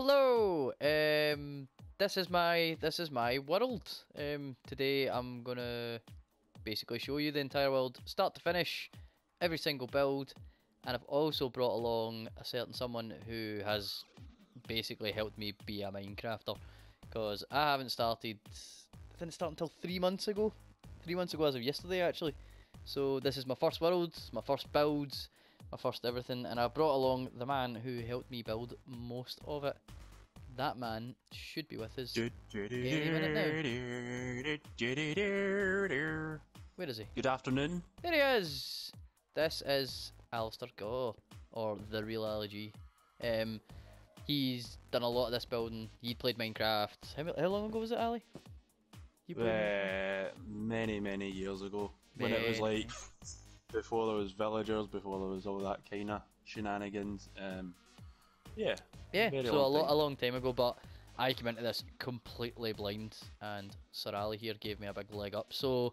Hello. Um, this is my this is my world. Um, today I'm gonna basically show you the entire world, start to finish, every single build, and I've also brought along a certain someone who has basically helped me be a Minecrafter, because I haven't started. I didn't start until three months ago. Three months ago as of yesterday, actually. So this is my first world, my first builds, my first everything, and I brought along the man who helped me build most of it. That man should be with us. Any minute now. Where is he? Good afternoon. There he is! This is Alistair Gaw, or the real LG. Um, he's done a lot of this building. He played Minecraft. How, how long ago was it, Ali? You Uh, many, many years ago. When it was like before there was villagers, before there was all that kind of shenanigans. Um, yeah. Yeah, so a, long lo- time. a long time ago, but I came into this completely blind, and Sir Ali here gave me a big leg up. So,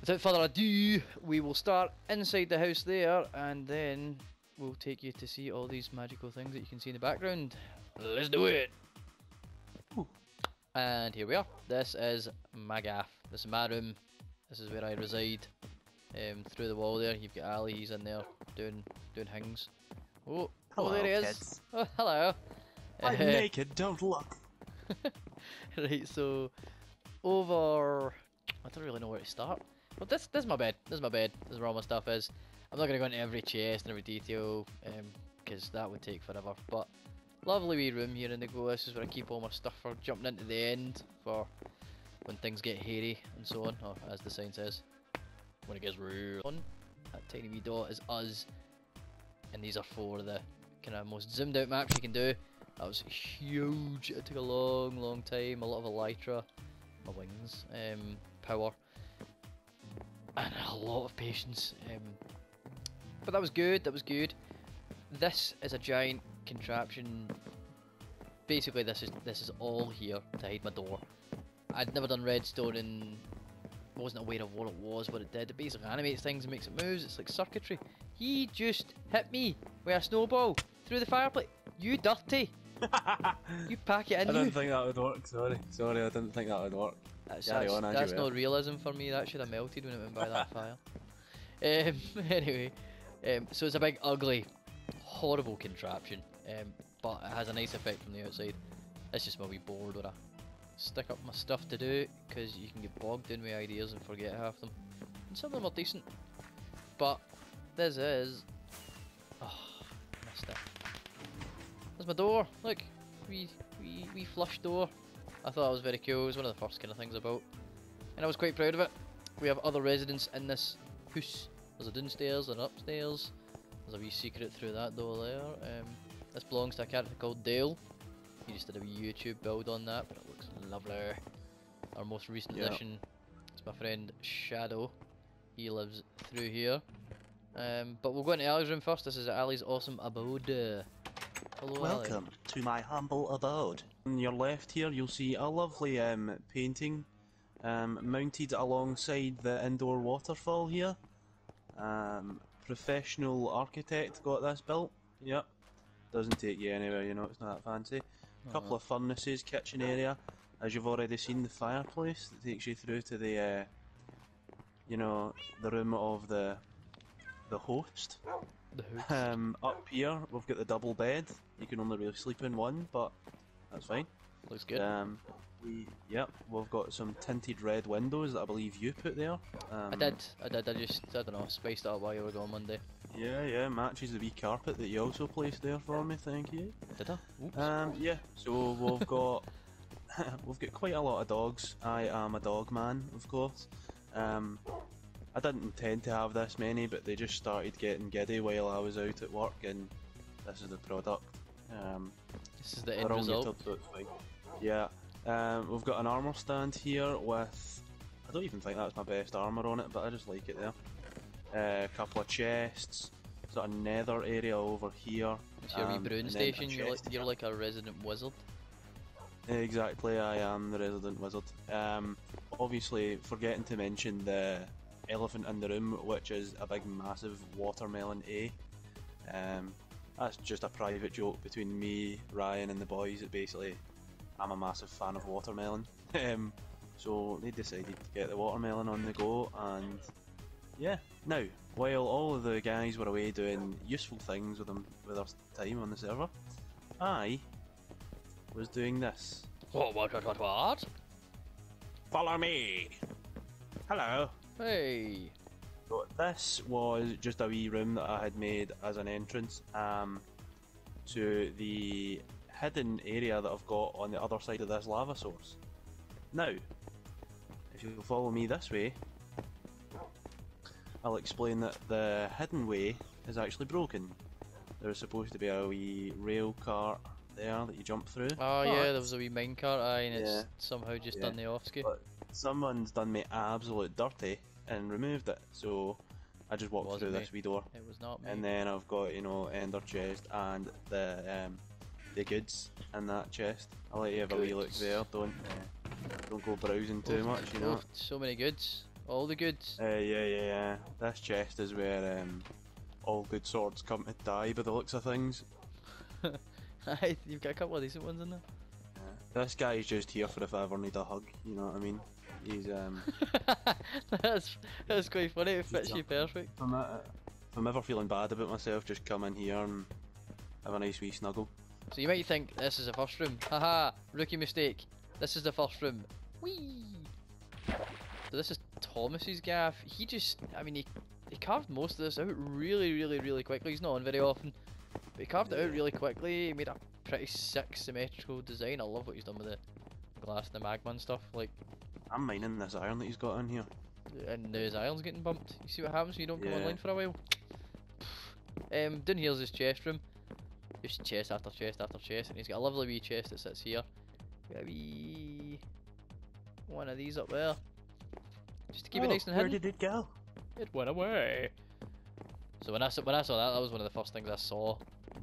without further ado, we will start inside the house there, and then we'll take you to see all these magical things that you can see in the background. Let's do it! And here we are. This is my gaff. This is my room. This is where I reside. Um, through the wall there, you've got Ali. He's in there doing doing things. Oh, oh, there he Hello, is. kids. Oh, hello. I'm Uh, naked, don't look. right, so over. I don't really know where to start. Well, this this is my bed. This is my bed. This is where all my stuff is. I'm not gonna go into every chest and every detail, because that would take forever. But lovely wee room here in the go. This is where I keep all my stuff for jumping into the end for when things get hairy and so on, or as the sign says, when it gets real. on. That tiny wee dot is us, and these are four of the kind of most zoomed out maps you can do. That was huge. It took a long, long time. A lot of elytra, my wings, um, power, and a lot of patience. Um, but that was good. That was good. This is a giant contraption. Basically, this is this is all here to hide my door. I'd never done redstone and wasn't aware of what it was, what it did. It basically animates things and makes it moves. It's like circuitry. He just hit me with a snowball through the fireplace. You dirty! you pack it in. I didn't you. think that would work, sorry. Sorry, I didn't think that would work. That's, Carry that's, on, that's you no realism for me. That should have melted when it went by that fire. Um, anyway, um, so it's a big, ugly, horrible contraption, um, but it has a nice effect from the outside. It's just my wee board where I stick up my stuff to do because you can get bogged in with ideas and forget half them. And some of them are decent, but this is. Oh, missed it. There's my door. Look, wee, wee, wee flush door. I thought it was very cool. It was one of the first kind of things about, and I was quite proud of it. We have other residents in this house. There's a downstairs and upstairs. There's a wee secret through that door there. Um, this belongs to a character called Dale. He just did a YouTube build on that, but lovely. Our most recent Yeah. addition is my friend Shadow. He lives through here. Um, but we'll go into Ali's room first. This is Ali's awesome abode. Hello, Ali. Welcome to my humble abode. On your left here, you'll see a lovely um, painting um, mounted alongside the indoor waterfall here. Um, professional architect got this built. Yep. Doesn't take you anywhere, you know, it's not that fancy. A Couple of furnaces, kitchen area. As you've already seen, the fireplace that takes you through to the, uh, you know, the room of the the host. The house. Um, up here, we've got the double bed. You can only really sleep in one, but that's fine. Looks good. Um, we, yep, we've got some tinted red windows that I believe you put there. Um, I did, I did, I just, I don't know, spaced it up while you were gone Monday. Yeah, yeah, matches the wee carpet that you also placed there for me. Thank you. Did I? Oops. Um, yeah, so we've got we've got quite a lot of dogs. I am a dog man, of course. Um, I didn't intend to have this many, but they just started getting giddy while I was out at work, and this is the product. Um, this is the end result. neutered, so it's fine. Yeah, um, we've got an armor stand here with. I don't even think that's my best armor on it, but I just like it there. Uh, a couple of chests, sort of nether area over here. It's your wee um, and station. You're like, you're like a resident wizard. Exactly, I am the resident wizard. Um, obviously, forgetting to mention the elephant in the room, which is a big, massive watermelon A. Um, that's just a private joke between me, Ryan, and the boys. That basically, I'm a massive fan of watermelon. um, so they decided to get the watermelon on the go, and yeah. Now, while all of the guys were away doing useful things with them with their time on the server, I was doing this. What, what, what, what, what? Follow me. Hello. Hey. So this was just a wee room that I had made as an entrance um, to the hidden area that I've got on the other side of this lava source. Now, if you'll follow me this way, I'll explain that the hidden way is actually broken. There's supposed to be a wee rail cart there that you jump through. Oh yeah, but there was a wee minecart, aye, and it's Yeah. somehow just Yeah. done the off ski. But someone's done me absolute dirty and removed it, so I just walked through me. this wee door. It was not me. And then I've got, you know, Ender chest and the um, the goods in that chest. I'll let you have a wee look there. Don't uh, don't go browsing too Oof, much, you know. oof, so many goods. All the goods. Uh, yeah, yeah, yeah. This chest is where um, all good swords come to die by the looks of things. Aye, You've got a couple of decent ones in there. This guy's just here for if I ever need a hug. You know what I mean? He's um. that's that's quite funny. It fits you perfect. if, I'm, uh, if I'm ever feeling bad about myself, just come in here and have a nice wee snuggle. So you might think this is the first room. Haha, rookie mistake. This is the first room. Whee! So this is Thomas's gaff. He just, I mean, he, he carved most of this out really, really, really quickly. He's not on very often. But he carved it out really quickly. He made a pretty sick symmetrical design. I love what he's done with the glass and the magma and stuff. Like, I'm mining this iron that he's got in here. and now his iron's getting bumped. You see what happens when you don't come Yeah. online for a while? Um, down here's his chest room. Just chest after chest after chest, and he's got a lovely wee chest that sits here. Got a wee one of these up there, just to keep it Oh, nice and where hidden. did it go? It went away. So when I when I saw that, that was one of the first things I saw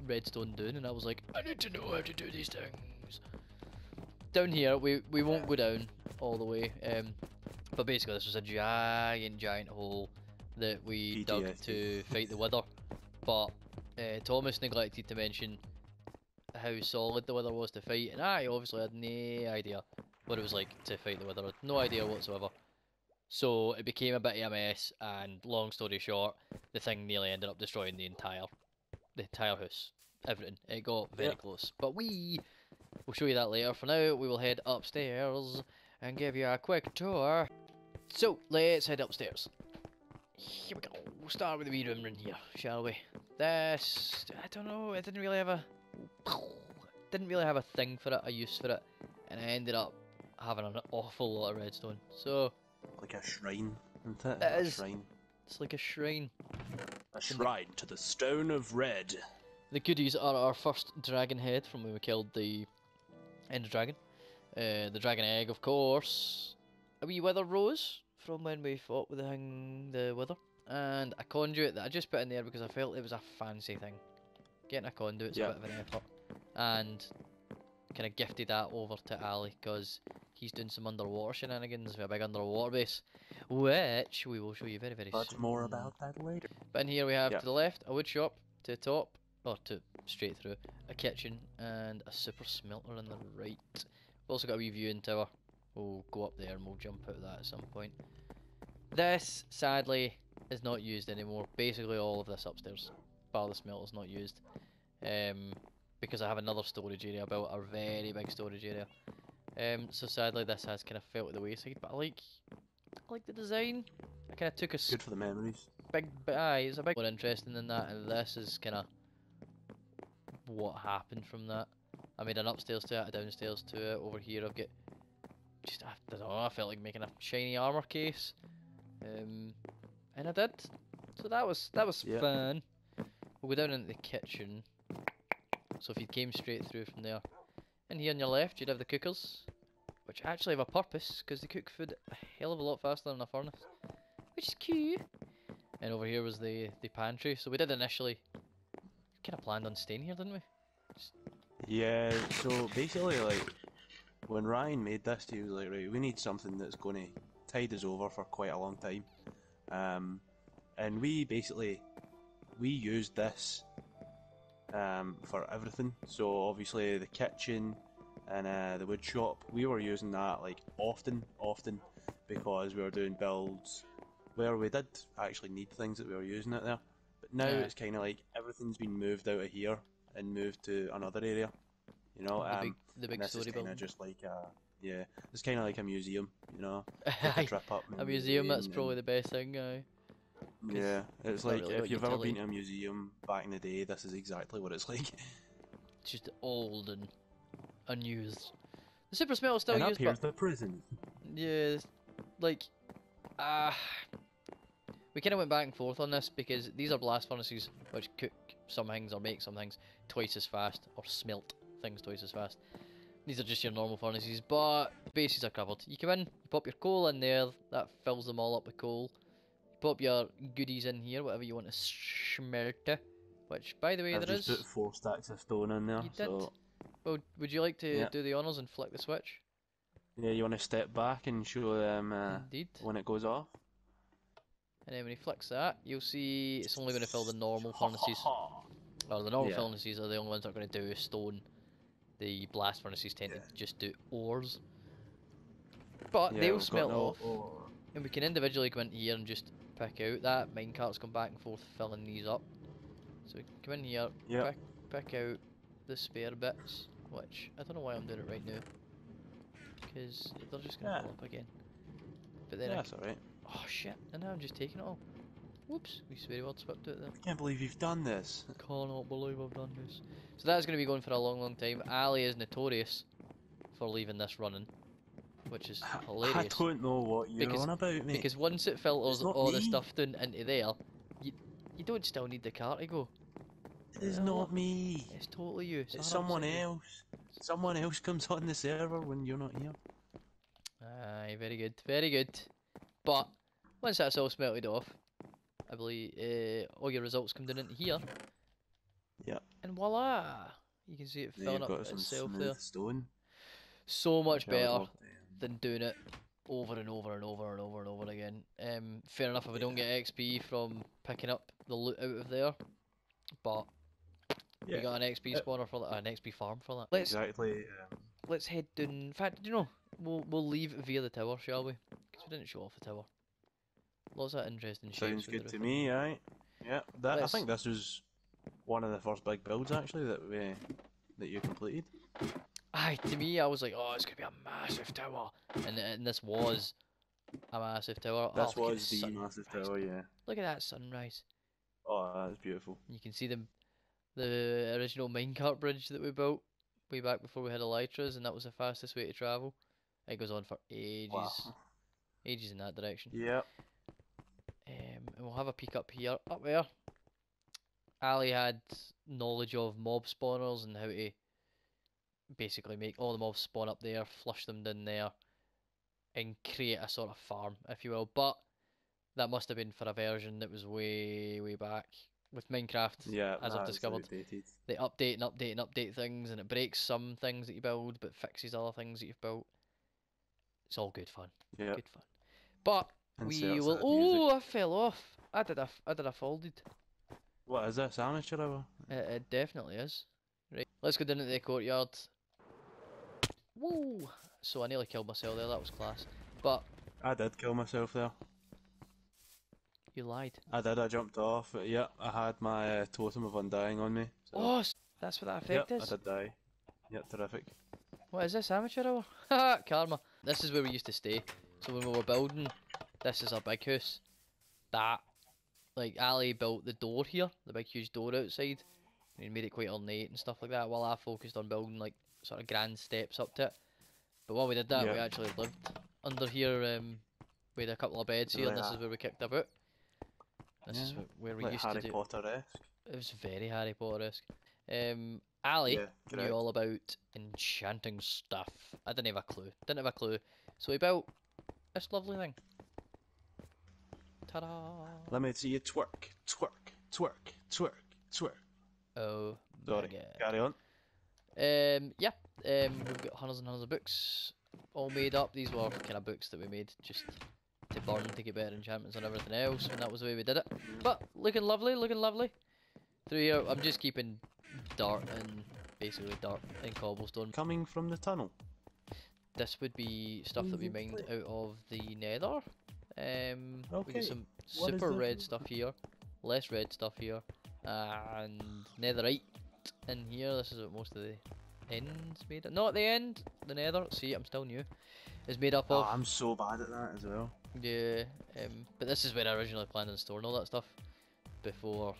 Redstone doing, and I was like, I need to know how to do these things. Down here, we we won't go down all the way, um, but basically this was a giant, giant hole that we dug to fight the wither. But uh, Thomas neglected to mention how solid the wither was to fight, and I obviously had no idea what it was like to fight the wither. No idea whatsoever. So it became a bit of a mess, and long story short, the thing nearly ended up destroying the entire, the entire house, everything. It got very Yep. close, but we will show you that later. For now, we will head upstairs and give you a quick tour. So let's head upstairs. Here we go. We'll start with the wee room in here, shall we? This, I don't know. It didn't really have a, didn't really have a thing for it, a use for it, and I ended up having an awful lot of redstone. So Like a shrine, isn't it? It a is. shrine. it's like a shrine. A shrine to the stone of red. The goodies are our first dragon head from when we killed the Ender Dragon. Uh, the dragon egg, of course. A wee wither rose from when we fought with the thing, the wither. And a conduit that I just put in there because I felt it was a fancy thing. Getting a conduit's Yeah. a bit of an effort. And kind of gifted that over to Ali because he's doing some underwater shenanigans with a big underwater base. Which we will show you very, very But soon. more about that later. But in here we have Yeah. to the left a wood shop, to the top, or to straight through, a kitchen, and a super smelter on the right. We've also got a wee viewing tower. We'll go up there and we'll jump out of that at some point. This, sadly, is not used anymore. Basically, all of this upstairs, bar the smelter's not used. Um, because I have another storage area built, a very big storage area. Um, so sadly, this has kind of fell to the wayside. But I like, I like the design. I kind of took a Good for the memories. big, but aye, it's a big more interesting than that, and this is kind of what happened from that. I made an upstairs to it, a downstairs to it. Over here, I've got just I don't know. I felt like making a shiny armor case, um, and I did. So that was that was fun. We'll go down into the kitchen. So if you came straight through from there, and here on your left, you'd have the cookers, which actually have a purpose because they cook food a hell of a lot faster than a furnace, which is cute. And over here was the the pantry. So we did initially kind of planned on staying here, didn't we? Yeah, so basically, like, when Ryan made this, he was like, right, we need something that's going to tide us over for quite a long time. Um, and we basically, we used this um, for everything. So obviously the kitchen and uh, the wood shop, we were using that like often, often, because we were doing builds where we did actually need things that we were using it there. But now Yeah. it's kind of like everything's been moved out of here and moved to another area. You know, the um, big, the big and this is story kind building. of just like a yeah, it's kind of like a museum. You know, like a trip up. a museum. That's lane probably the best thing. Aye. Yeah, it's like really if you've ever been to a museum back in the day, this is exactly what it's like. It's just old and unused. The super smell is still and up used, here's but the prison. yeah, like, ah, we kind of went back and forth on this because these are blast furnaces which cook some things or make some things twice as fast or smelt things twice as fast. These are just your normal furnaces, but bases are covered. You come in, you pop your coal in there, that fills them all up with coal. Pop your goodies in here, whatever you want to smelt. Which, by the way, I've there just is. put four stacks of stone in there. You did. Well, would you like to Yeah. do the honours and flick the switch? yeah, you want to step back and show them uh, Indeed. when it goes off. And then when he flicks that, you'll see it's only going to fill the normal furnaces. Or the normal Yeah. furnaces are the only ones that are going to do stone. The blast furnaces tend Yeah. to just do ores. But Yeah, they'll smelt off, ore. and we can individually go in here and just pick out that. Minecart's come back and forth filling these up. So we can come in here, Yep. pick, pick out the spare bits, which I don't know why I'm doing it right now. Because they're just going to Yeah. fill up again. But then Yeah, I that's alright. Oh shit, and now I'm just taking it all. Whoops, we sweary word slipped out there. I can't believe you've done this. I cannot believe I've done this. So that's going to be going for a long, long time. Ali is notorious for leaving this running, which is hilarious. I don't know what you're Because- on about, mate. Because once it filters all the stuff down into there, you you don't still need the car to go. it's No. not me. It's totally you. It's someone else. Someone else comes on the server when you're not here. Aye, very good, very good. But once that's all smelted off, I believe uh, all your results come down into here. Yeah. And voila! You can see it filling up itself there. stone. So much better than doing it over and over and over and over and over again. Um, fair enough if I don't get XP from picking up the loot out of there, but we Yeah, got an XP Uh, spawner for that, an XP farm for that. Let's exactly. Um, let's head down. In fact, do you know? We'll we'll leave via the tower, shall we? Because we didn't show off the tower. Lots of interesting shapes. sounds good to me, aye. Yeah, that, I Let's- think this was one of the first big builds actually that we that you completed. Aye, to me, I was like, oh, it's gonna be a massive tower, and and this was a massive tower. This oh, was the massive tower, yeah. Look at that sunrise. Oh, that's beautiful. You can see the the original minecart bridge that we built way back before we had elytras, and that was the fastest way to travel. It goes on for ages, Wow. ages in that direction. Yep. Um, and we'll have a peek up here, up there. Ali had knowledge of mob spawners and how to basically make all the mobs spawn up there, flush them down there, and create a sort of farm, if you will. But that must have been for a version that was way, way back. With Minecraft, Yeah, as I've discovered, outdated. they update and update and update things, and it breaks some things that you build, but fixes other things that you've built. It's all good fun. Yeah. Good fun. But we will. Oh, I fell off. I did a. I did a folded. What is this amateur hour? It, it definitely is. Right. Let's go down into the courtyard. Woo! So I nearly killed myself there. That was class. But I did kill myself there. you lied. I did. I jumped off. But yeah, I had my uh, totem of undying on me. So, Oh, that's what that yep, effect is. I did die. Yep, terrific. What is this amateur hour? Haha, karma. This is where we used to stay. So when we were building, this is our big house. That, like Ali built the door here, the big huge door outside. And he made it quite ornate and stuff like that. While I focused on building like sort of grand steps up to it. But while we did that, we actually lived under here. Um, we had a couple of beds here, and this is where we kicked about. This is Yeah, wh- where we Like used Harry to do. Potter esque. It was very Harry Potter-esque. Um, Ali Yeah, knew all about enchanting stuff. I didn't have a clue. Didn't have a clue. So we built this lovely thing. Ta-da! Let me see you twerk, twerk, twerk, twerk, twerk. Oh, Sorry, carry on. God. Um, yeah. Um, we've got hundreds and hundreds of books all made up. These were kind of books that we made just to burn to get better enchantments and everything else, and that was the way we did it. But looking lovely, looking lovely. Through here, I'm just keeping dirt and basically dirt and cobblestone. Coming from the tunnel. This would be stuff that we mined out of the nether. Um, we Okay, get some super red stuff here, less red stuff here, and netherite in here. This is what most of the ends made up. Not at the end, the nether. See, I'm still new. Is made up Oh, of. I'm so bad at that as well. Yeah, um, but this is where I originally planned on storing all that stuff before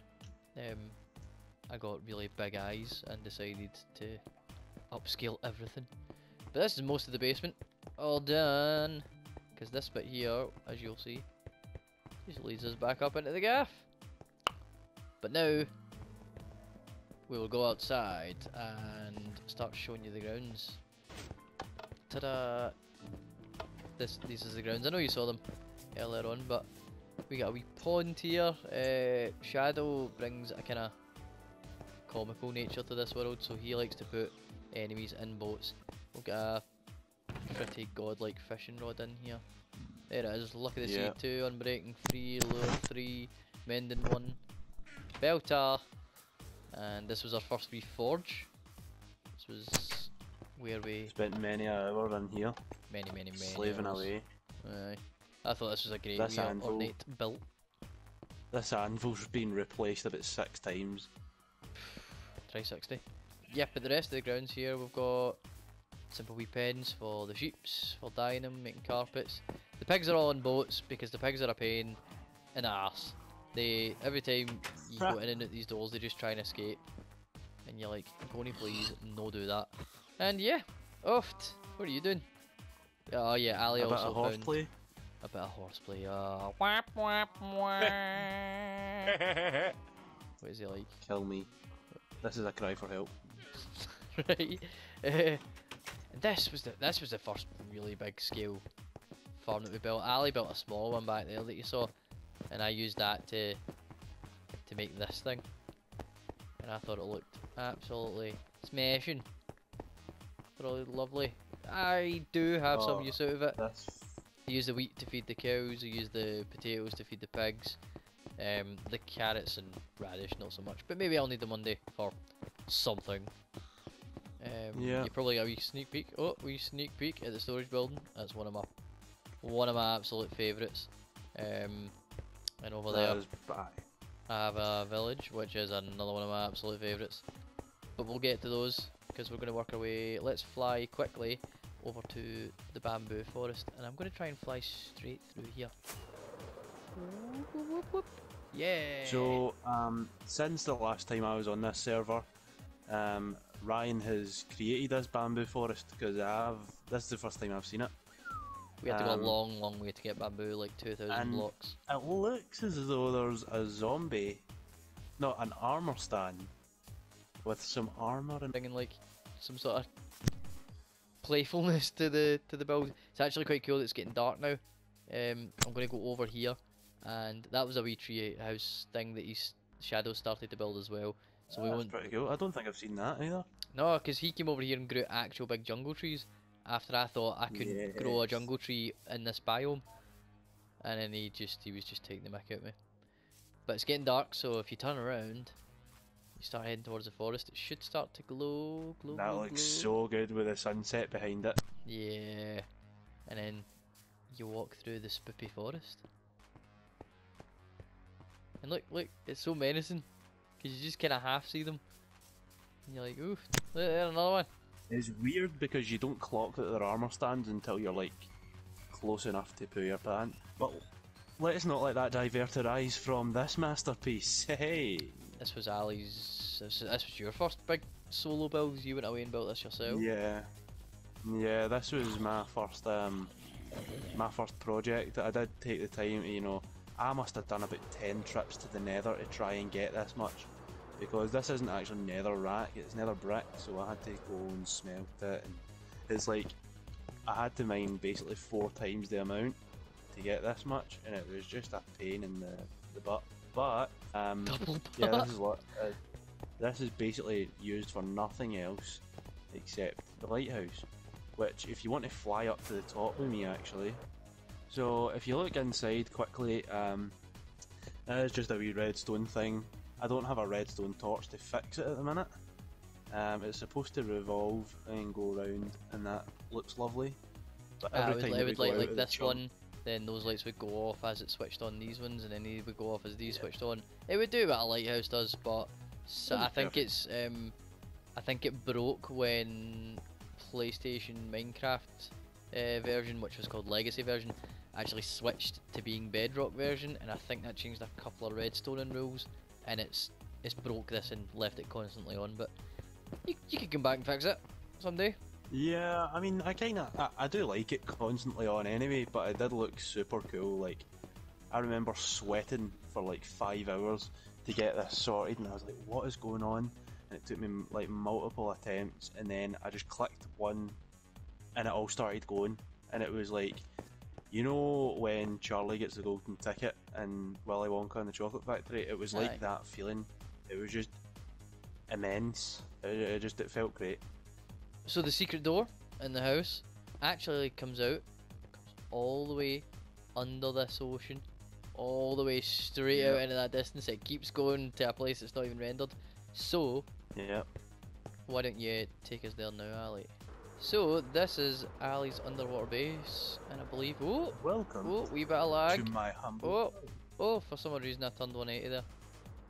um, I got really big eyes and decided to upscale everything. But this is most of the basement, all done. Because this bit here, as you'll see, just leads us back up into the gaff. But now, we will go outside and start showing you the grounds. Ta-da! This, these is the grounds. I know you saw them earlier on, but we got a wee pond here. Uh, Shadow brings a kind of comical nature to this world, so he likes to put enemies in boats. We've got a pretty godlike fishing rod in here. There it is. Look at the Yeah. sea two, unbreaking three, lure three, mending one, belter, and this was our first wee forge. This was where we Spent many an hour in here, many many many slaving hours. away. Aye. I thought this was a great This wee anvil- ornate built. This anvil's been replaced about six times. Try 60. Yep, but the rest of the grounds here we've got simple wee pens for the sheeps, for dyeing them, making carpets. The pigs are all on boats because the pigs are a pain in the arse. They every time you go in and out these doors they just try and escape. And you're like, Coney please, no do that. And yeah, Oft, what are you doing? Oh yeah, Ali a bit also of found horseplay. a bit of horseplay. Uh, whap, whap, whap. what is he like? Kill me. This is a cry for help. right. Uh, this was the this was the first really big scale farm that we built. Ali built a small one back there that you saw, and I used that to to make this thing. And I thought it looked absolutely smashing. Really lovely. I do have some Oh. use out of it. This I use the wheat to feed the cows. I use the potatoes to feed the pigs. Um, the carrots and radish not so much, but maybe I'll need them one day for something. Um, Yeah. You probably got a wee sneak peek. Oh, wee sneak peek at the storage building. That's one of my one of my absolute favourites. Um, and over there, that is. I have a village, which is another one of my absolute favourites. But we'll get to those because we're going to work our way. Let's fly quickly over to the bamboo forest, and I'm going to try and fly straight through here. Whoop, whoop, whoop, whoop. Yeah. So, um, since the last time I was on this server, um, Ryan has created this bamboo forest because I've this is the first time I've seen it. We have to go um, a long, long way to get bamboo, like 2,000 blocks. It looks as though there's a zombie, not an armor stand, with some armor and bringing like some sort of playfulness to the to the build. It's actually quite cool. that It's getting dark now. Um, I'm going to go over here, and that was a wee tree house thing that he's Shadow started to build as well. So we that's won't. pretty cool. I don't think I've seen that either. No, because he came over here and grew actual big jungle trees. After I thought I could grow a jungle tree in this biome, and then he just he was just taking the mick out of me. But it's getting dark, so if you turn around, you start heading towards the forest. It should start to glow, glow, That glow, looks glow. so good with the sunset behind it. Yeah, and then you walk through the spoopy forest. And look, look, it's so menacing because you just kind of half see them. And you're like, ooh, there, there, another one. It's weird because you don't clock that they're armor stands until you're like close enough to poo your pants. But let's not let that divert our eyes from this masterpiece. Hey, This was Ali's. This, this was your first big solo build. You went away and built this yourself. yeah, yeah. This was my first um my first project. I did take the time. To, you know, I must have done about ten trips to the Nether to try and get this much. Because this isn't actually netherrack, it's nether brick, so I had to go and smelt it. And it's like I had to mine basically four times the amount to get this much, and it was just a pain in the, the butt. But um, yeah, this is what uh, this is basically used for nothing else except the lighthouse. Which, if you want to fly up to the top with me, actually. So if you look inside quickly, um, it is just a wee redstone thing. I don't have a redstone torch to fix it at the minute. Um, it's supposed to revolve and go round, and that looks lovely. But I every would, time I would go like like of the this one, then those lights would go off as it switched on these ones, and then they would go off as these Yeah. switched on. It would do what a lighthouse does, but so I think perfect. it's um, I think it broke when PlayStation Minecraft uh, version, which was called Legacy version, actually switched to being Bedrock version, and I think that changed a couple of redstone rules, and it's it's broke this and left it constantly on. But you you could come back and fix it someday. Yeah, I mean, I kind of, I, I do like it constantly on anyway, but it did look super cool. Like, I remember sweating for like five hours to get this sorted, and I was like, what is going on? And it took me like multiple attempts, and then I just clicked one, and it all started going, and it was like, you know, when Charlie gets the golden ticket and Willy Wonka and the Chocolate Factory, it was like Aye. that feeling. It was just immense. It, it just, it felt great. So the secret door in the house actually comes out, comes all the way under this ocean, all the way straight out into that distance. It keeps going to a place that's not even rendered. So Yeah. why don't you take us there now, Ali? So this is Ali's underwater base, and I believe oh Welcome oh wee bit of lag. to my humble. Oh oh for some reason I turned 180 there.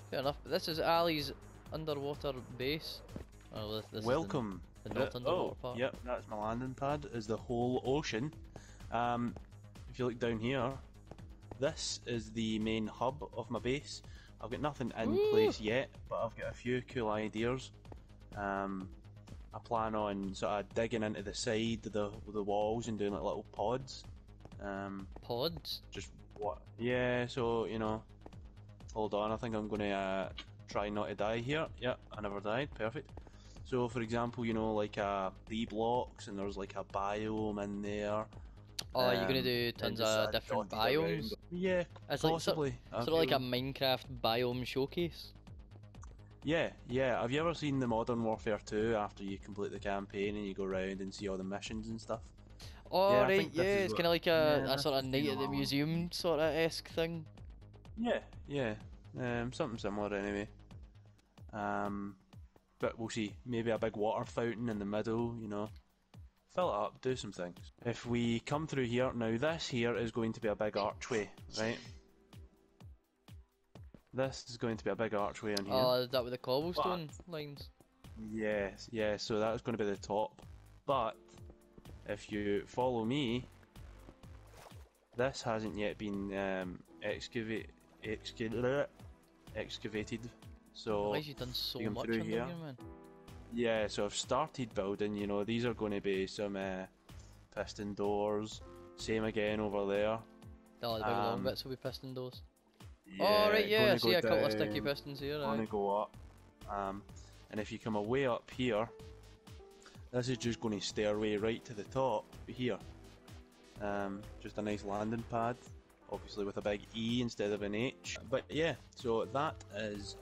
Fair enough. But this is Ali's underwater base. Oh, this, this is the- Welcome. the not Uh, underwater oh, part. yep, that's my landing pad. Is the whole ocean. Um, if you look down here, this is the main hub of my base. I've got nothing in Ooh. place yet, but I've got a few cool ideas. Um, I plan on sort of digging into the side of the the walls and doing like little pods. Um, Pods. just what? Yeah, so you know, hold on. I think I'm gonna uh, try not to die here. Yep, I never died. Perfect. So, for example, you know, like uh, three blocks, and there's like a biome in there. Oh, you're gonna um, do tons of uh, different dotted around. biomes. Yeah, It's like sort, possibly. Sort of like a Minecraft biome showcase. Yeah, yeah. Have you ever seen the Modern Warfare 2 after you complete the campaign and you go around and see all the missions and stuff? Oh Yeah, right, yeah, it's kind of like a, yeah, a sort of night at the museum sort of esque thing. Yeah, yeah. Um, something similar anyway. Um, but we'll see. Maybe a big water fountain in the middle, you know. Fill it up, do some things. If we come through here, now this here is going to be a big archway, right? This is going to be a big archway in here. Oh, is that with the cobblestone lines? Yes, yeah, so that's going to be the top. But if you follow me, this hasn't yet been um, excavate, excavate, excavated. So Why has you done so much through here, here? man? yeah, so I've started building. You know, these are going to be some uh, piston doors. Same again over there. Oh, the big long Um, bits will be piston doors. Yeah, oh right, yeah, I see a couple of sticky pistons here. gonna go up. Um, and if you come away up here, this is just going to stairway right to the top here. Um, just a nice landing pad, obviously with a big E instead of an H. But yeah, so that is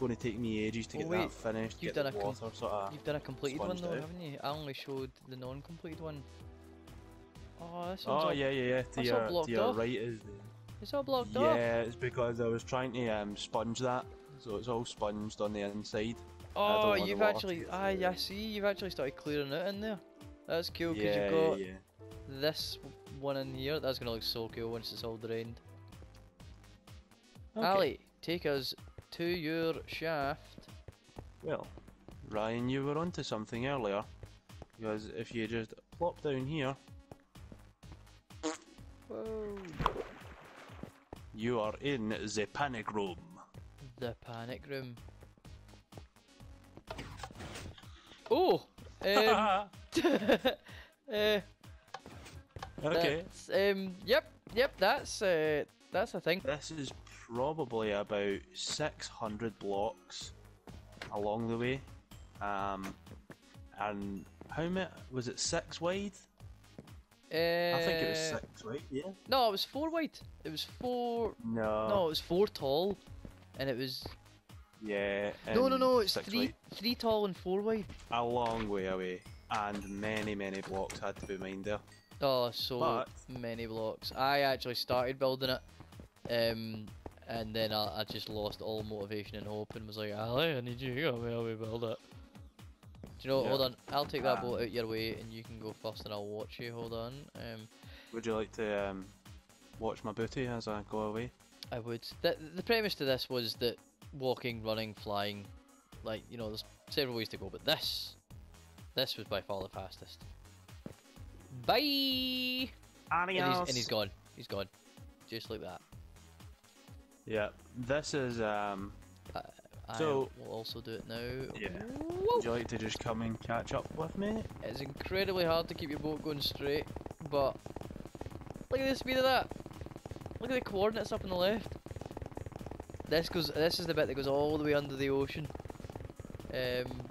going to take me ages to Oh, get wait, that finished. you've done a water sort of. You've done a completed one though, out. haven't you? I only showed the non-completed one. Oh, this one's Oh all, yeah, yeah, yeah. To your, to your right is the. It's all blocked off. Yeah, it's because I was trying to um, sponge that, so it's all sponged on the inside. Oh, you've actually, ah, through. I see. You've actually started clearing it in there. That's cool because yeah, you've got yeah, yeah. this one in here. That's gonna look so cool once it's all drained. Okay. Ali, take us to your shaft. Well, Ryan, you were onto something earlier. Because if you just plop down here, Whoa. You are in the panic room. The panic room. Oh! Um, uh, okay. Um, yep, yep, that's, uh, that's a thing. This is probably about 600 blocks along the way. Um, and how many? Was it six wide? Uh, I think it was six wide, yeah. No, it was four wide. It was four. No. No, it was four tall, and it was. Yeah. no, no, no. It's three, wide. three tall and four wide. A long way away. And many, many blocks had to be mined there. Oh, so But- many blocks. I actually started building it, um, and then I, I just lost all motivation and hope, and was like, Ali, I need you to help me build it. Do you know? Hold on. I'll take that Ah. boat out your way, and you can go first, and I'll watch you. Hold on. Um, Would you like to um, watch my booty as I go away? I would. The, the premise to this was that walking, running, flying, like you know, there's several ways to go, but this, this was by far the fastest. Bye. And he's, and he's gone. He's gone. Just like that. Yeah, this is. Um, I So- will also do it now. Yeah. Woo! would you like to just come and catch up with me? It's incredibly hard to keep your boat going straight, but look at the speed of that. Look at the coordinates up on the left. This goes. This is the bit that goes all the way under the ocean. Um,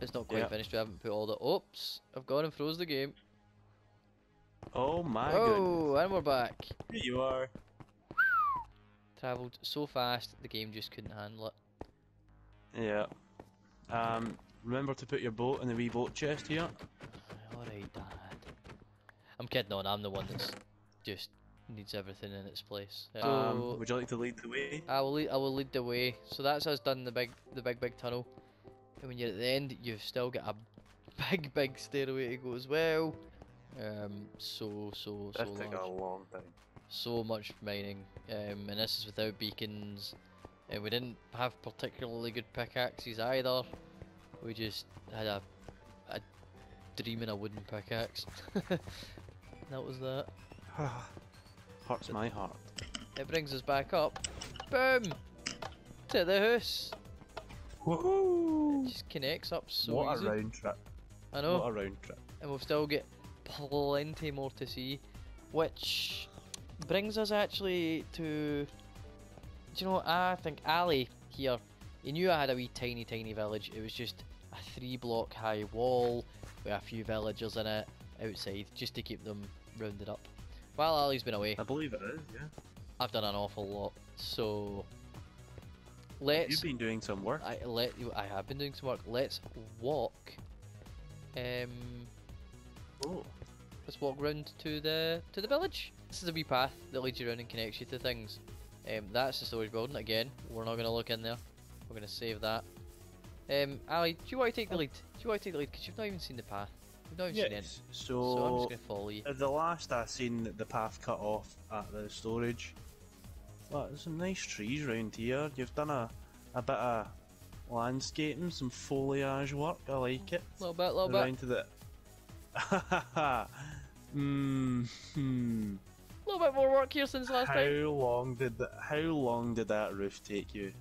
it's not quite Yeah. finished. We haven't put all the. Oops! I've gone and froze the game. Oh my goodness. oh, and we're back. Here you are. Travelled so fast, the game just couldn't handle it. Yeah. Um, remember to put your boat in the wee boat chest here. Alright, Dad. I'm kidding on. I'm the one that's just needs everything in its place. So, Um, would you like to lead the way? I will lead, I will lead the way. So that's us done the big the big big tunnel. And when you're at the end, you've still got a big big stairway to go as well. Um, so so so took a long time. so much mining. Um, and this is without beacons. And we didn't have particularly good pickaxes either. We just had a a dream in a wooden pickaxe. that was that. Hurts my heart. It brings us back up. Boom! To the house. Woohoo! It just connects up so what easy. a round trip. I know. What a round trip. and we'll still get plenty more to see, which brings us actually to. Do you know? what? I think Ali here. He knew I had a wee tiny, tiny village. It was just a three-block high wall with a few villagers in it outside, just to keep them rounded up. While Ali's been away, I believe it is, yeah. I've done an awful lot. So let's. You've been doing some work. I let you. I have been doing some work. Let's walk. Um. Oh. Let's walk round to the to the village. This is a wee path that leads you around and connects you to things. Um, that's the storage building again. We're not going to look in there. We're going to save that. Um, Ali, do you want to take the lead? Do you want to take the lead? Because you've not even seen the path. You've not even seen it. Yes. So I'm just going to follow you. at the last I seen the path cut off at the storage. Well, there's some nice trees round here. You've done a, a bit of landscaping, some foliage work. I like it. A little bit, a little bit. Around to the. Hmm. A little bit more work here since last How time. long did that? How long did that roof take you? Do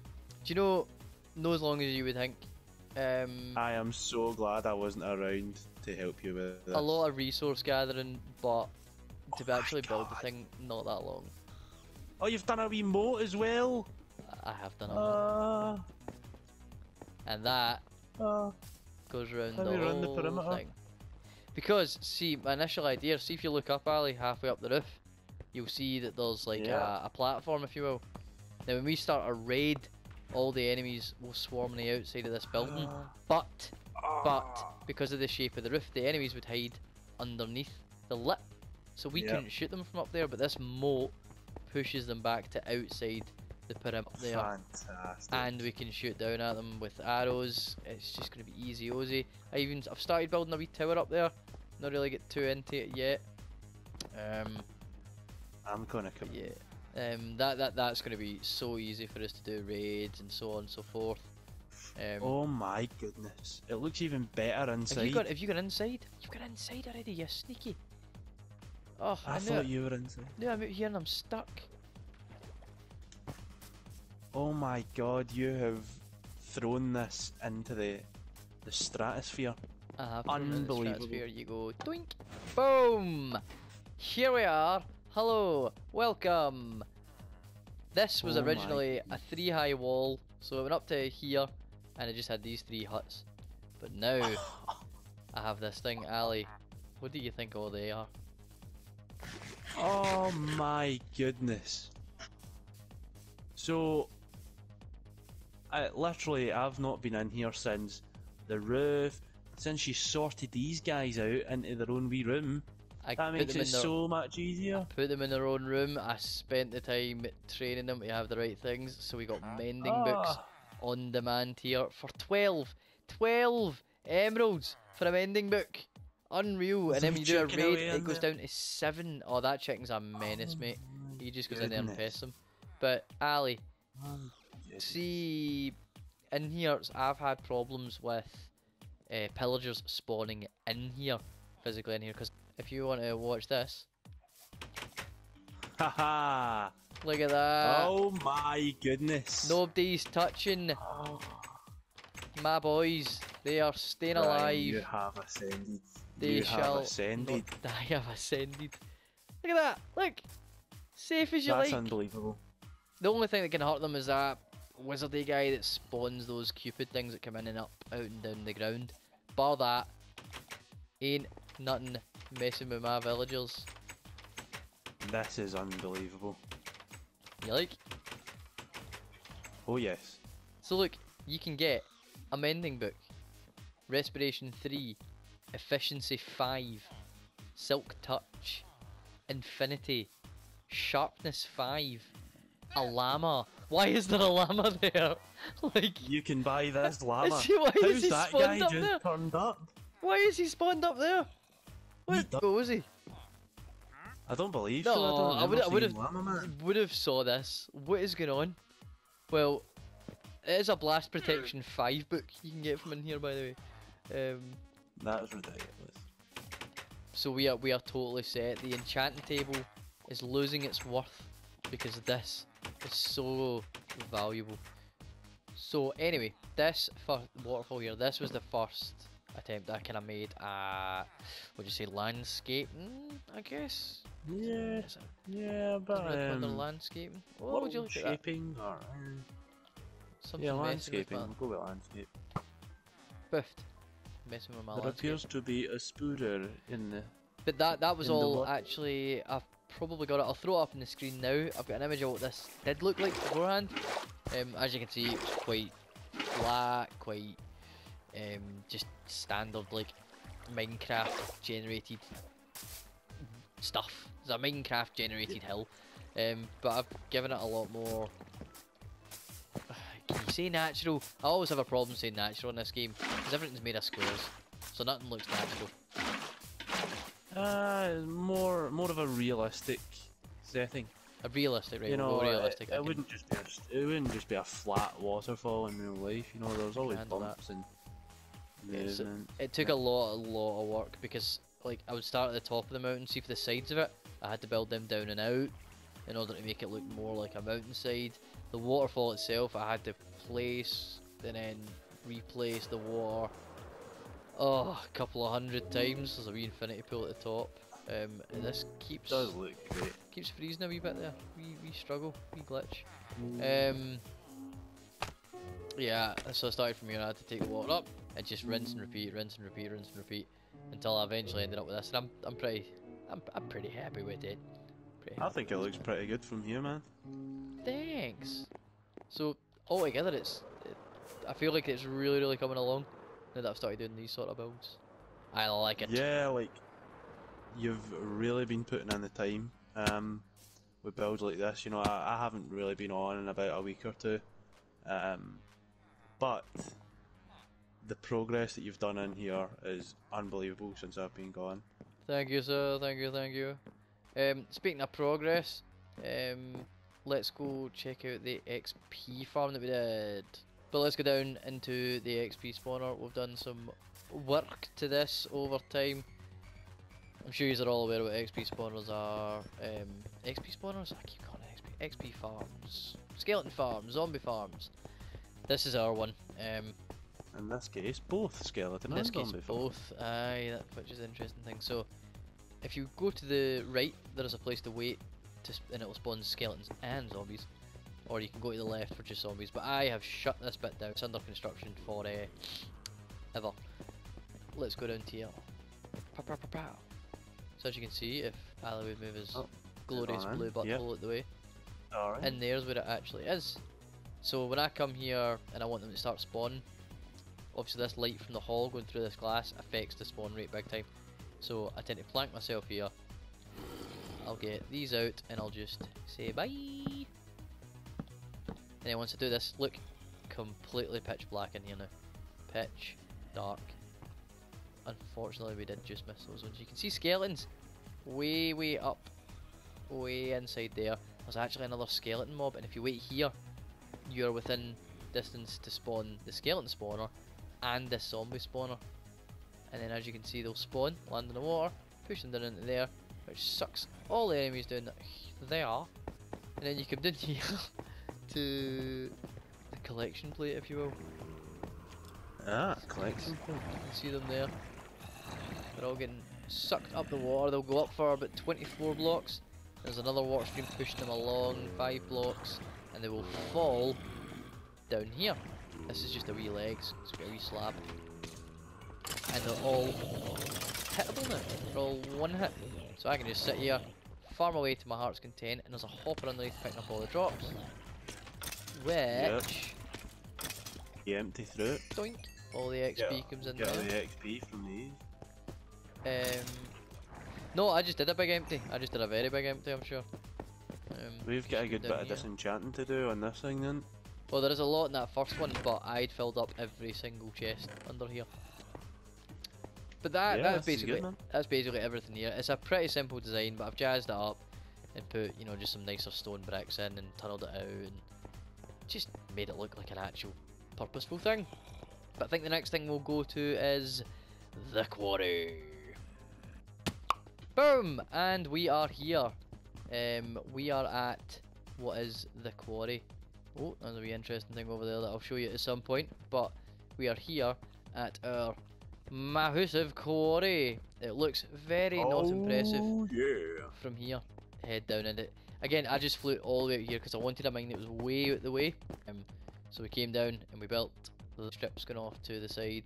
you know? No, as long as you would think. Um, I am so glad I wasn't around to help you with this. a lot of resource gathering, but to Oh actually build the thing, not that long. Oh, you've done a wee moat as well. I have done a lot. Uh, And that uh, goes around the we run the whole perimeter? thing. Because, see, my initial idea, see if you look up, Ali, halfway up the roof, you'll see that there's like Yeah. a, a platform, if you will. Now, when we start a raid, all the enemies will swarm on the outside of this building. Uh, But, but, ah. because of the shape of the roof, the enemies would hide underneath the lip. So we Yep. couldn't shoot them from up there, but this moat pushes them back to outside the perimeter there Fantastic. and we can shoot down at them with arrows. It's just going to be easy ozy. I even I've started building a wee tower up there. Not really get too into it yet. Um, I'm gonna come. yeah, um, that that that's going to be so easy for us to do raids and so on and so forth. Um, Oh my goodness! It looks even better inside. have you got have you got inside? You've got inside already. You sneaky. Oh, I, I thought you were inside. knew I'm out here and I'm stuck. Oh my god! You have thrown this into the the stratosphere. I have thrown in the Unbelievable. stratosphere. You go doink, boom. Here we are. Hello, welcome. This was Oh originally a three high wall, so it went up to here, and it just had these three huts. But now I have this thing, Ali. What do you think all they are? Oh my goodness. So, I literally I've not been in here since the roof, since you sorted these guys out into their own wee room. I That makes it their, so much easier. put them in their own room. I spent the time training them to have the right things, so we got mending books Ah, on demand here for 12 12 emeralds for a mending book. Unreal. And then when you do a raid, it goes there. down to seven. Oh, that chicken's a menace, Oh mate. He just goes in there and goodness. pests them. But Ali, goodness. see, in here, I've had problems with uh, pillagers spawning in here, physically in here. Because if you want to watch this, Haha! look at that. oh my goodness! Nobody's touching Oh, my boys. They are staying alive. You have ascended. They you shall have ascended. not die. have ascended. Look at that. Look. Safe as you That's like. unbelievable. The only thing that can hurt them is that wizardy guy that spawns those cupid things that come in and up, out and down the ground. Bar that, ain't nothing messing with my villagers. This is unbelievable. You like? Oh yes. So look, you can get a mending book, respiration 3, efficiency 5, silk touch, infinity, sharpness 5, a llama. Why is there a llama there? like, You can buy this llama. see why is How's he that spawned guy up just there? turned up? Why is he spawned up there? What? was he? I don't believe No, so. I, don't I would- I llama man. Would have saw this. What is going on? Well, it is a blast protection 5 book you can get from in here, by the way. Um, That's ridiculous. So we are we are totally set. The enchanting table is losing its worth because this is so valuable. So anyway, this first waterfall here, this was the first attempt I kind of made at, would you say landscape? Mm, I guess. Yeah, yeah, but it under um, landscaping? What would you look at that? shaping or Something yeah, landscaping. We'll go with landscape. Biffed. Messing with my There landscape. appears to be a spooder in the. But that that was all actually. I've probably got it. I'll throw it up on the screen now. I've got an image of what this did look like beforehand. Um, as you can see, it was quite flat, quite um, just standard like Minecraft generated stuff. It's a Minecraft generated hill, um, but I've given it a lot more. Can you say natural? I always have a problem saying natural in this game because everything's made of squares, so nothing looks natural. Uh, more more of a realistic setting. A realistic, right? you know, it- realistic. I it, wouldn't just be a, it wouldn't just be a flat waterfall in real life. You know, there's always handle that. bumps and It took a lot, a lot of work because, like, I would start at the top of the mountain, see for the sides of it. I had to build them down and out in order to make it look more like a mountainside. The waterfall itself, I had to place and then replace the water. Oh, a couple of hundred times. There's a wee infinity pool at the top. Um, and this keeps does look great. keeps freezing a wee bit there. We we struggle, we glitch. Mm. Um, yeah, so I started from here. And I had to take the water up and just rinse and repeat, rinse and repeat, rinse and repeat until I eventually ended up with this. And I'm I'm pretty I'm I'm pretty happy with it. Pretty I think it looks pretty good from here, man. Thanks. So altogether, it's it, I feel like it's really really coming along now that I've started doing these sort of builds. I like it. Yeah, like you've really been putting in the time um, with builds like this. You know, I, I haven't really been on in about a week or two, um, but the progress that you've done in here is unbelievable since I've been gone. Thank you, sir. Thank you. Thank you. Um, speaking of progress, um, let's go check out the XP farm that we did. But let's go down into the XP spawner. We've done some work to this over time. I'm sure you're all aware what XP spawners are. Um, XP spawners? I keep calling XP. XP farms. Skeleton farms. Zombie farms. This is our one. Um, In this case, both skeleton in this and case, zombie both. Aye, that, which is an interesting thing. So, if you go to the right, there is a place to wait, to sp- and it will spawn skeletons and zombies. Or you can go to the left for just zombies. But I have shut this bit down. It's under construction for uh, ever. Let's go down to here. Pow, pow, pow. So as you can see, if Ali would move his Oh, glorious blue butthole yep. out the way, and there's where it actually is. So when I come here and I want them to start spawn, obviously this light from the hall going through this glass affects the spawn rate big time. So I tend to plank myself here. I'll get these out and I'll just say bye. And then once I do this, look, completely pitch black in here now. Pitch dark unfortunately we did just miss those ones. You can see skeletons way, way up, way inside there. There's actually another skeleton mob, and if you wait here, you're within distance to spawn the skeleton spawner and this zombie spawner. And then as you can see, they'll spawn, land in the water, push them down into there, which sucks all the enemies down there. And then you come down here to the collection plate, if you will. Ah, collection. You can see them there. They're all getting sucked up the water. They'll go up for about 24 blocks. There's another water stream pushing them along 5 blocks. And they will fall down here. This is just a wee legs. It's got a wee slab. And they're all hittable now. They're all one hit. So I can just sit here, farm away to my heart's content, and there's a hopper underneath picking up all the drops. Which, You empty through it. doink, all the XP Yeah, comes in Get there. all the XP from these. Um, no, I just did a big empty. I just did a very big empty, I'm sure. Um, We've got a good down bit of disenchanting to do on this thing then. Well, there is a lot in that first one, but I'd filled up every single chest under here. But that Yeah, that's this is good, basically that's basically everything here. It's a pretty simple design, but I've jazzed it up and put you know just some nicer stone bricks in and tunneled it out and just made it look like an actual purposeful thing. But I think the next thing we'll go to is the quarry. Boom! And we are here. Um, we are at what is the quarry. Oh, there's a wee interesting thing over there that I'll show you at some point. But we are here at our massive quarry. It looks very not impressive Oh yeah. from here. Head down in it. Again, I just flew all the way out here because I wanted a mine that was way out the way. Um, so we came down and we built the strips going off to the side.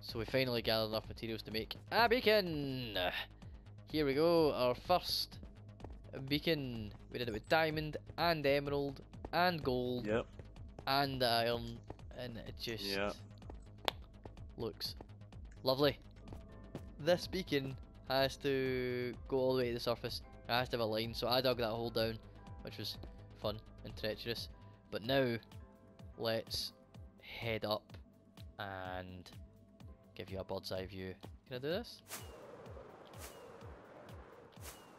So we finally gathered enough materials to make a beacon. Here we go, our first beacon. We did it with diamond and emerald and gold Yep. and iron, and it just Yeah. looks lovely. This beacon has to go all the way to the surface. It has to have a line, so I dug that hole down, which was fun and treacherous. But now, let's head up and give you a bird's eye view. Can I do this?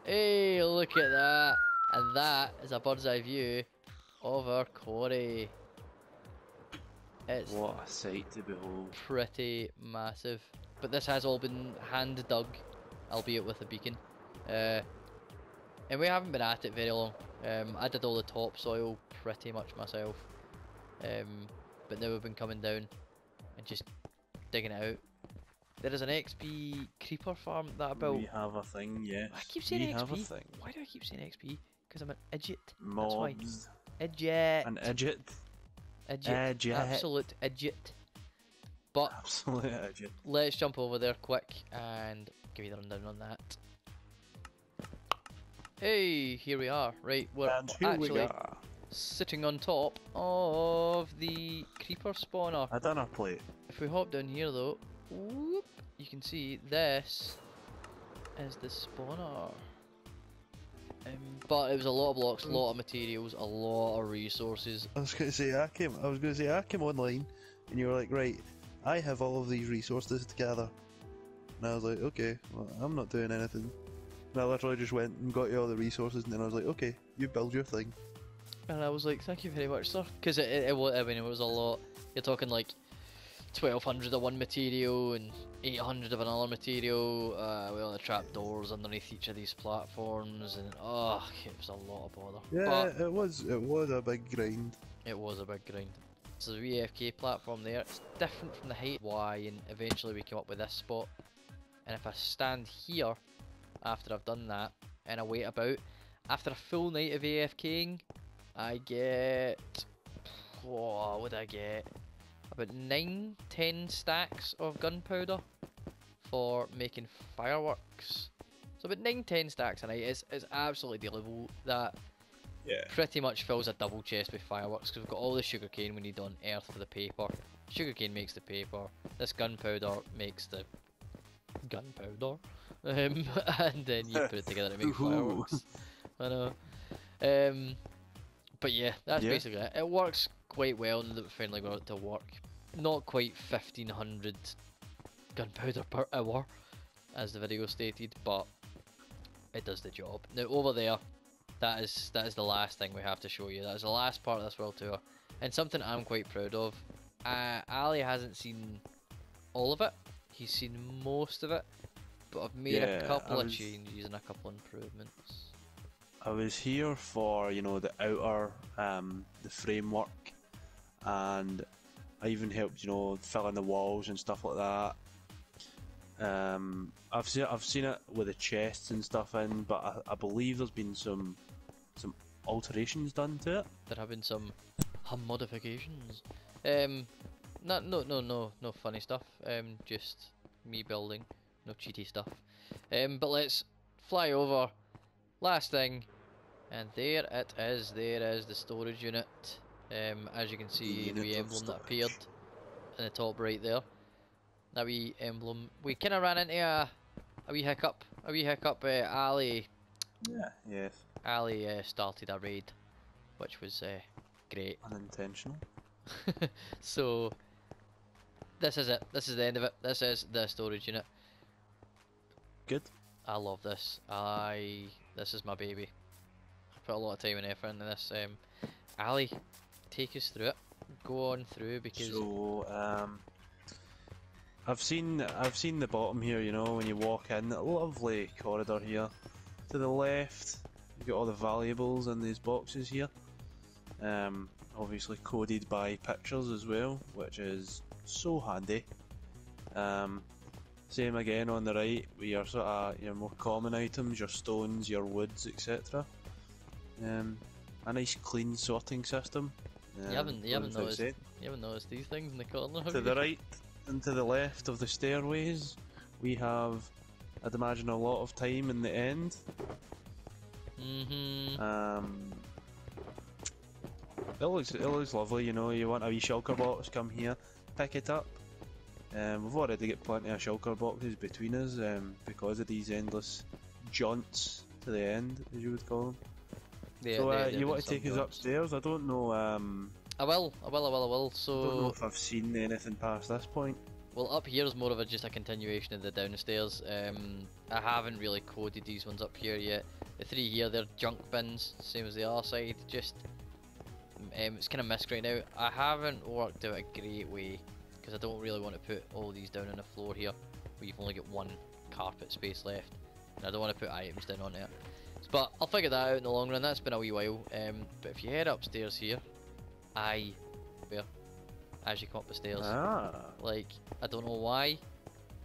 Hey, look at that! And that is a bird's eye view of our quarry. It's What a sight to behold. pretty massive. But this has all been hand dug, albeit with a beacon. Uh, and we haven't been at it very long. Um, I did all the topsoil pretty much myself. Um, but now we've been coming down and just digging it out. There is an XP creeper farm that I built. We have a thing, yes. I keep saying we have a XP. thing. Why do I keep saying XP? Because I'm an idiot. That's why. Idiot. An idiot. Idiot. idiot. Absolute idiot. But Absolute idiot. let's jump over there quick and give you the rundown on that. Hey, here we are. Right, we're we actually are. sitting on top of the creeper spawner. I've done a dinner plate. If we hop down here though, whoop, you can see this is the spawner. Um, but it was a lot of blocks, a lot of materials, a lot of resources. I was gonna say I came. I was gonna say I came online, and you were like, right, I have all of these resources to gather, and I was like, okay, well, I'm not doing anything. And I literally just went and got you all the resources, and then I was like, okay, you build your thing. And I was like, thank you very much, sir. Because it, it, it was, I mean, it was a lot. You're talking like 1200 of one material and 800 of another material. Uh, with all the trapdoors underneath each of these platforms, and oh, it was a lot of bother. Yeah, But it was. It was a big grind. it was a big grind. So the AFK platform there, it's different from the height Y, and eventually we came up with this spot. And if I stand here after I've done that, and I wait about, after a full night of AFKing, I get. What would I get? About 9 10 stacks of gunpowder for making fireworks. So about 9 10 stacks a night is, is absolutely dealable. That Yeah. pretty much fills a double chest with fireworks because we've got all the sugarcane we need on earth for the paper. Sugarcane makes the paper. This gunpowder makes the gunpowder. Um, and then you put it together to make fireworks. I know. Um, but yeah, that's Yeah. basically it. It works quite well and finally got it to work. Not quite 1500 gunpowder per hour, as the video stated, but it does the job. Now over there, that is that is the last thing we have to show you. That is the last part of this world tour, and something I'm quite proud of. Uh, Ali hasn't seen all of it. He's seen most of it, but I've made Yeah, a couple I of changes and a couple improvements. I was here for you know the outer um, the framework, and I even helped you know fill in the walls and stuff like that. Um, I've seen I've seen it with the chests and stuff in, but I, I believe there's been some some alterations done to it. There have been some modifications. Um, no, no, no, no, no funny stuff. Um, just me building, no cheaty stuff. Um, but let's fly over. Last thing, and there it is. There is the storage unit. Um, as you can see, the, of emblem that appeared in the top right there. That wee emblem. We kind of ran into a a wee hiccup. A wee hiccup. Uh, Ali Yeah. Yes. Ali uh, started a raid, which was uh, great. Unintentional. so this is it. This is the end of it. This is the storage unit. Good. I love this. I this is my baby. I put a lot of time and effort into this. Um, Ali, take us through it. Go on through because So um, I've seen I've seen the bottom here. You know when you walk in, lovely corridor here. To the left, you've got all the valuables in these boxes here. Um, obviously coded by pictures as well, which is so handy. Um, same again on the right, with your sort of your more common items, your stones, your woods, etc. Um, a nice clean sorting system. You um, haven't- you haven't noticed you haven't noticed these things in the corner. To you? the right and to the left of the stairways, we have, I'd imagine, a lot of time in the end. Mhm. Um, it looks it looks lovely. You know, you want a wee shulker box, come here, pick it up. Um, we've already got plenty of shulker boxes between us um, because of these endless jaunts to the end, as you would call them. Yeah, so uh, you want to take us upstairs? I don't know. Um, I will. I will. I will. I will. So. I don't know if I've seen anything past this point. Well, up here is more of a just a continuation of the downstairs. Um, I haven't really coded these ones up here yet. The three here, they're junk bins, same as the other side. Just um, it's kind of missed right now. I haven't worked out a great way because I don't really want to put all these down on the floor here, where you've only got one carpet space left, and I don't want to put items down on it. But I'll figure that out in the long run. That's been a wee while. Um, but if you head upstairs here, I, where, as you come up the stairs. Ah, Like, I don't know why,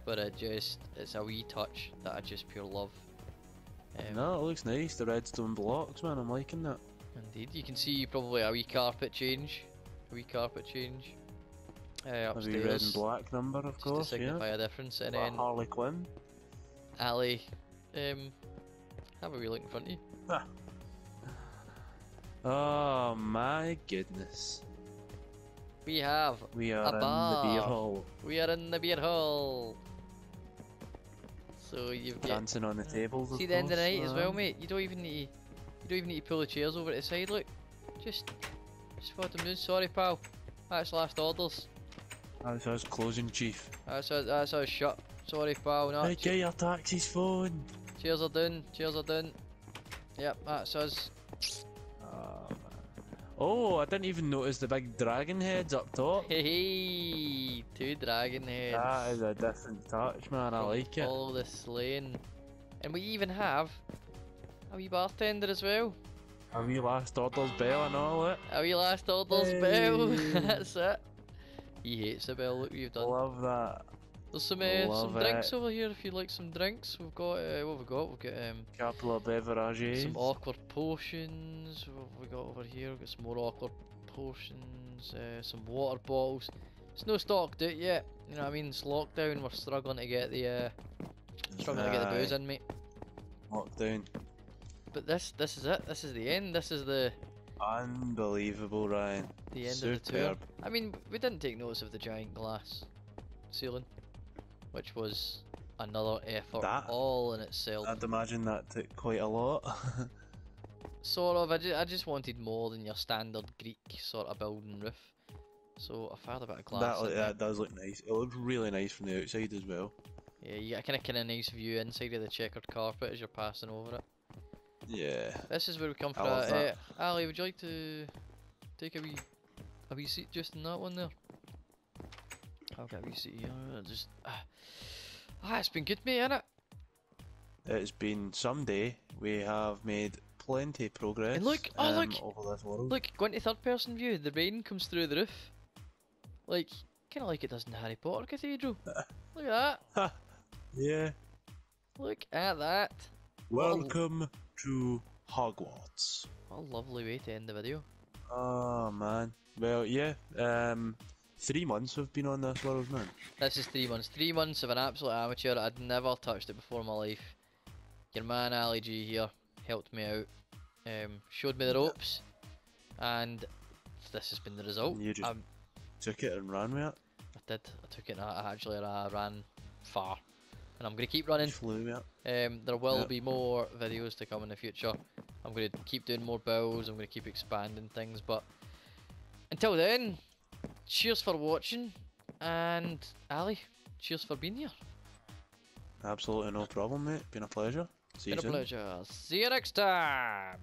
but it just, it's a wee touch that I just pure love. Um, no, it looks nice. The redstone blocks, man. I'm liking that. Indeed. You can see probably a wee carpet change. A wee carpet change. Uh, A upstairs. wee red and black number, of just course. to signify yeah. a difference. And Like then, Harley Quinn. Ali, um, have a wee look in front of you. Oh my goodness. We have, We are A in the beer bar. hall, we are in the beer hall. So you've got, dancing on the tables. see of the end of the course, night as well, mate. You don't even need to, you don't even need to pull the chairs over to the side. Look, just, just what I'm doing. Sorry, pal. That's last orders. That's us closing, chief. That's us, that's us shut. Sorry, pal. No, hey, che- get your taxi's phone. Cheers are done. Cheers are done. Yep, that's us. Oh, man. oh, I didn't even notice the big dragon heads up top. Hey, two dragon heads. That is a different touch, man. I like it. All the slaying, and we even have a wee bartender as well. A wee last orders bell and all it. A wee last orders bell. Hey. that's it. He hates the bell. Look, what you've done. I love that. There's some uh, some drinks over here if you'd like some drinks. We've got uh, what have we got? We've got um, Couple of beverages. some awkward potions. What have we got over here? We've got some more awkward potions. Uh, some water bottles. It's no stocked out yet. You know what I mean? It's lockdown. We're struggling to get the uh, struggling to get the booze in, mate. Lockdown. But this this is it. This is the end. This is the Unbelievable, Ryan. the end of the tour. I mean, we didn't take notice of the giant glass ceiling, which was another effort That- all in itself. I'd imagine that took quite a lot. Sort of. I, ju- I just wanted more than your standard Greek sort of building roof. So I fired a bit of glass. That, at that does look nice. It looks really nice from the outside as well. Yeah, you get a kind of kind of nice view inside of the checkered carpet as you're passing over it. Yeah. This is where we come from. Uh, Ali, would you like to take a wee a wee seat just in that one there? I'll get a here. uh, Just ah, ah it's been good, mate, innit? It's been some day. We have made plenty progress. look- oh, um, look! Over this world. Look, going to third person view, the rain comes through the roof. Like, kind of like it does in Harry Potter Cathedral. Look at that. Yeah. Look at that. Welcome to Hogwarts. What a lovely way to end the video. Oh man. Well, yeah. Um, three months have been on this world, man. This is three months. Three months of an absolute amateur. I'd never touched it before in my life. Your man Ali G here helped me out, um, showed me the ropes, and this has been the result. And you just- Um, Took it and ran with it. I did. I took it. And I actually I ran far, and I'm gonna keep running. Flew. Um, there will Yep. be more videos to come in the future. I'm going to keep doing more builds. I'm going to keep expanding things. But until then, cheers for watching. And Ali, cheers for being here. Absolutely no problem, mate. Been a pleasure. See Been you a soon. pleasure. See you next time.